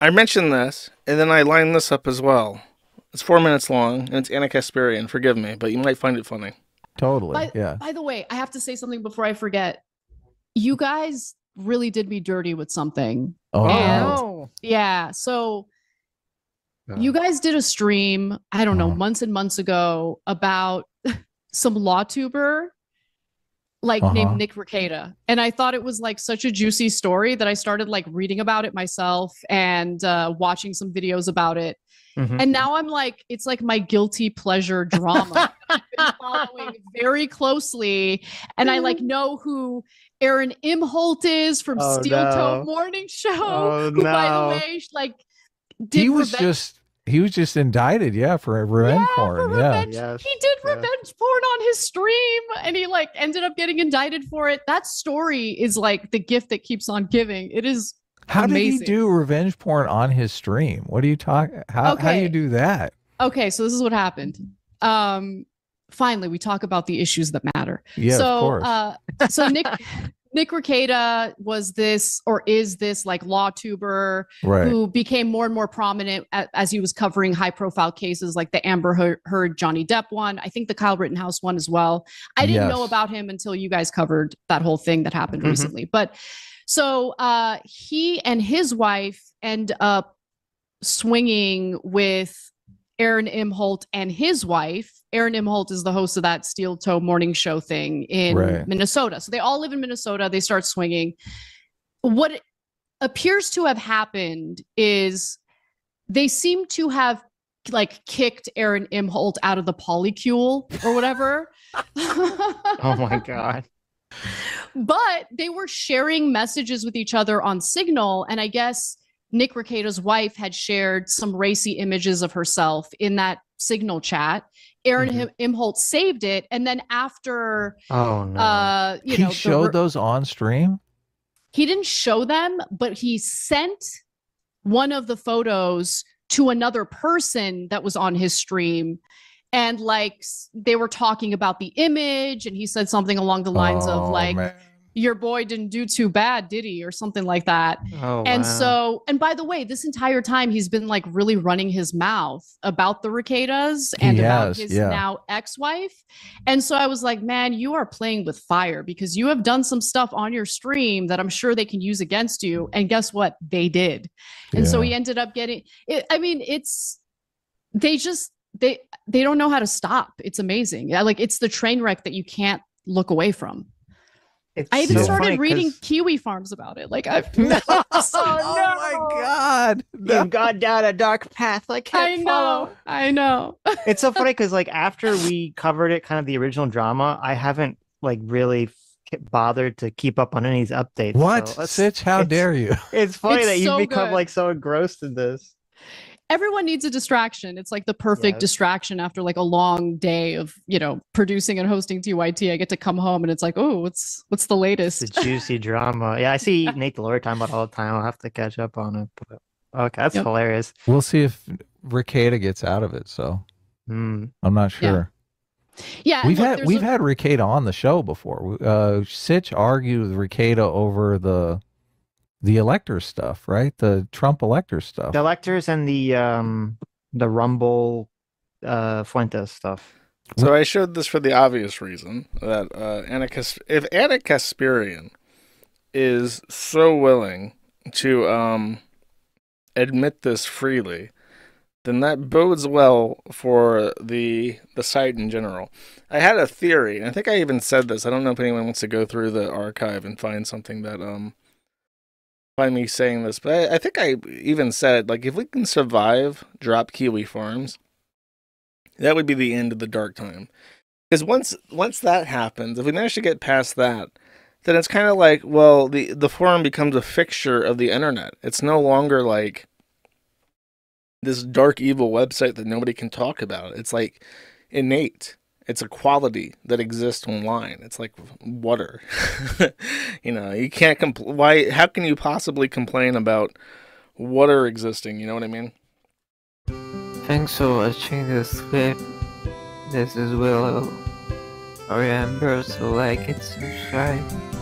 I mentioned this, and then I lined this up as well. It's four minutes long, and it's Ana Kasparian. Forgive me, but you might find it funny. Totally. By, yeah. by the way, I have to say something before I forget. You guys really did me dirty with something. Oh, And- no. no. Yeah. So Uh, you guys did a stream, I don't know, Uh-huh. months and months ago about some law tuber like Uh-huh. named Nick Rekieta. And I thought it was like such a juicy story that I started like reading about it myself and uh, watching some videos about it. Mhm. And now I'm like, it's like my guilty pleasure drama. I've been following very closely. And I like know who Aaron Imholte is from Oh, Steel Toe. Morning Show. Oh, who, by the way, like did He was just he was just indicted, yeah, for revenge Yeah, for porn. Yeah. revenge. Yes. he did yeah. revenge porn on his stream and he like ended up getting indicted for it. That story is like the gift that keeps on giving. It is How did amazing. he do revenge porn on his stream? What do you talk how how do you do that? okay, so this is what happened. Um finally we talk about the issues that matter. Yeah, so of course. uh so Nick Nick Rekieta was this or is this like law tuber right. who became more and more prominent as he was covering high profile cases like the Amber Heard- Johnny Depp one. I think the Kyle Rittenhouse one as well. I didn't know about him until you guys covered that whole thing that happened Mhm. recently. But so uh, he and his wife end up swinging with Aaron Imholte and his wife. Aaron Imholte is the host of that Steel Toe morning show thing in Right. Minnesota. So they all live in Minnesota. They start swinging. What appears to have happened is they seem to have like kicked Aaron Imholte out of the polycule or whatever. Oh my god. but they were sharing messages with each other on Signal. And I guess Nick Rekieta's wife had shared some racy images of herself in that Signal chat. Aaron Mhm. Im- Imholte saved it. And then after, Oh no. uh, you he know, showed re- those on stream? he didn't show them, but he sent one of the photos to another person that was on his stream. And like they were talking about the image, and he said something along the lines of Oh, like, man. Your boy didn't do too bad, did he? Or something like that. oh, and wow. so, and by the way, this entire time he's been like really running his mouth about the Rekietas and He about has, his yeah. now ex-wife. And so I was like, man, you are playing with fire because you have done some stuff on your stream that I'm sure they can use against you. And guess what? They did. And so Yeah. he ended up getting it. I mean, it's they just they they don't know how to stop. It's amazing. Yeah, Like it's the train wreck that you can't look away from. It's I even so started reading reading 'cause Kiwi Farms about it. Like I've Oh, oh my god. No. You've gone down a dark path. Like I can't know. follow. I know. It's so funny because like after we covered it, kind of the original drama, I haven't like really bothered to keep up on any of these updates. What? so Sitch, how dare you? It's funny It's that you've so become good. like so engrossed in this. Everyone needs a distraction. It's like the perfect Yes. distraction after like a long day of, you know, producing and hosting TYT. I get to come home and it's like, oh, what's what's the It's latest? the juicy drama. Yeah, I see Nate the lawyer talking about all the time. I'll have to catch up on it. But okay, that's Yep. hilarious. We'll see if Rekieta gets out of it, so Hmm. I'm not sure. Yeah, and We've look, had we've a- had Rekieta on the show before. Uh Sitch argued with Rekieta over the the elector stuff, right? The Trump elector stuff. The electors and the um the Rumble uh Fuentes stuff. So I showed this for the obvious reason that uh, Ana Kas- if Ana Kasparian is so willing to um, admit this freely, then that bodes well for the the site in general. I had a theory, and I think I even said this. I don't know if anyone wants to go through the archive and find something that um find me saying this, but I, I think I even said like if we can survive drop Kiwi Farms, that would be the end of the dark time. Because once once that happens, if we manage to get past that, then it's kind of like well, the the forum becomes a fixture of the internet. It's no longer like this dark evil website that nobody can talk about. It's like innate. It's a quality that exists online. It's like water. you know, you can't compl- why how can you possibly complain about water existing, you know what I mean? Thanks for watching this clip. This is Willow. Remember to like and subscribe.